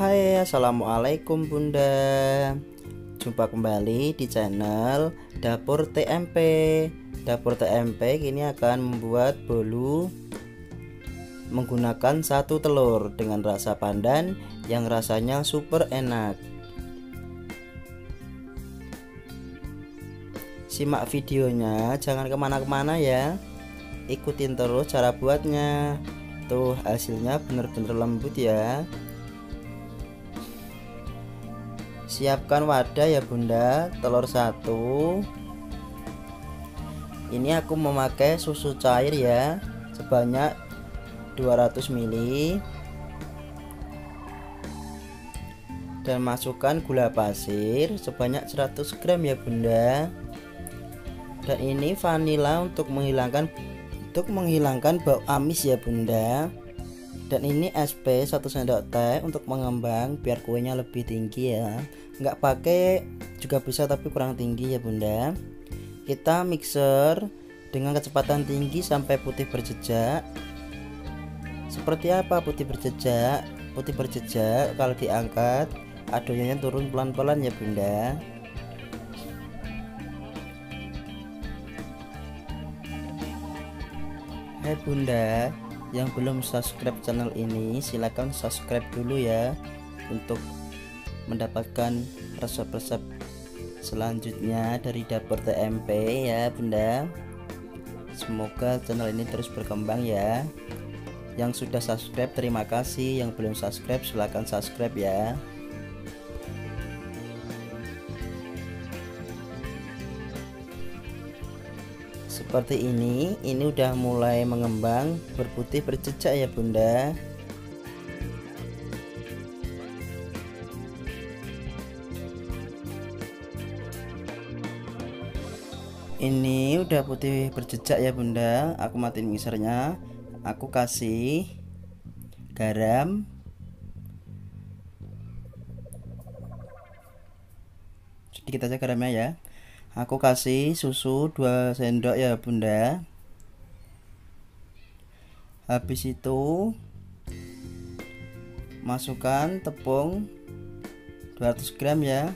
Hai assalamualaikum bunda. Jumpa kembali di channel Dapur TMP Dapur TMP kini akan membuat bolu Menggunakan satu telur dengan rasa pandan Yang rasanya super enak. Simak videonya jangan ke mana-kemana ya. Ikutin terus cara buatnya. Tuh hasilnya bener-bener lembut ya siapkan wadah ya bunda. Telur satu. Ini aku memakai susu cair ya sebanyak 200 ml. Dan masukkan gula pasir sebanyak 100 gram ya bunda. Dan ini vanila untuk menghilangkan untuk menghilangkan bau amis ya bunda dan ini SP 1 sendok teh untuk mengembang biar kuenya lebih tinggi ya. Nggak pakai juga bisa tapi kurang tinggi ya bunda. Kita mixer dengan kecepatan tinggi sampai putih berjejak. Seperti apa putih berjejak? Putih berjejak kalau diangkat adonannya turun pelan-pelan ya bunda. Hai bunda yang belum subscribe channel ini silahkan subscribe dulu ya untuk mendapatkan resep-resep selanjutnya dari dapur TMP ya bunda. Semoga channel ini terus berkembang ya. Yang sudah subscribe terima kasih. Yang belum subscribe silahkan subscribe ya seperti ini ini udah mulai mengembang berputih berjejak ya bunda. Ini udah putih berjejak ya bunda. Aku matiin mixernya aku kasih garam. Sedikit aja garamnya ya aku kasih susu 2 sendok ya bunda. Habis itu masukkan tepung 200 gram ya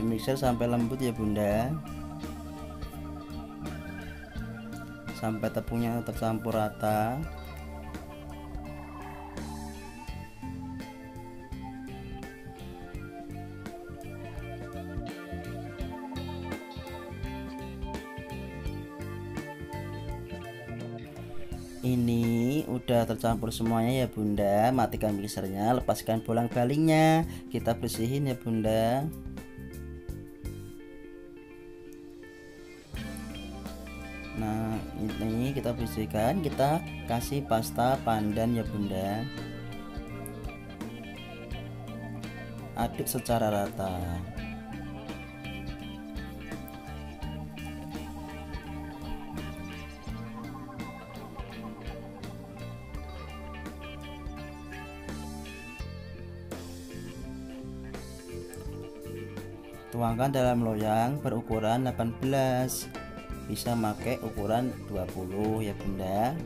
di mixer sampai lembut ya bunda. Sampai tepungnya tercampur rata. Ini udah tercampur semuanya ya bunda. Matikan mixernya lepaskan bolang balingnya kita bersihin ya bunda nah ini kita bersihkan kita kasih pasta pandan ya bunda. Aduk secara rata. Tuangkan dalam loyang berukuran 18 bisa pakai ukuran 20 ya bunda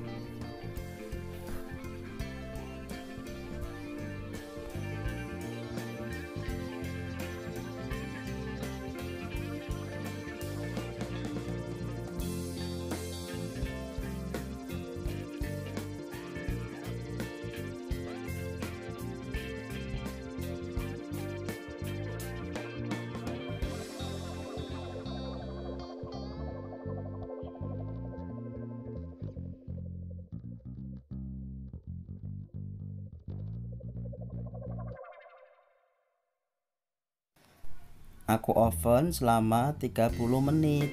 aku oven selama 30 menit.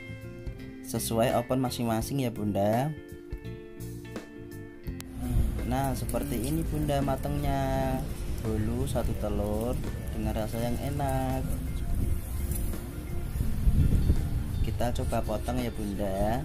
Sesuai oven masing-masing ya bunda. Nah seperti ini bunda matangnya. Bolu satu telur dengan rasa yang enak. Kita coba potong ya bunda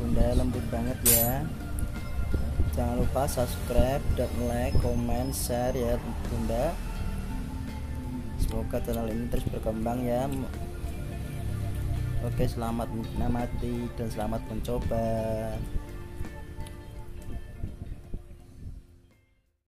bunda lembut banget ya. Jangan lupa subscribe dan like comment share ya bunda. Semoga channel ini terus berkembang ya. Oke selamat menikmati dan selamat mencoba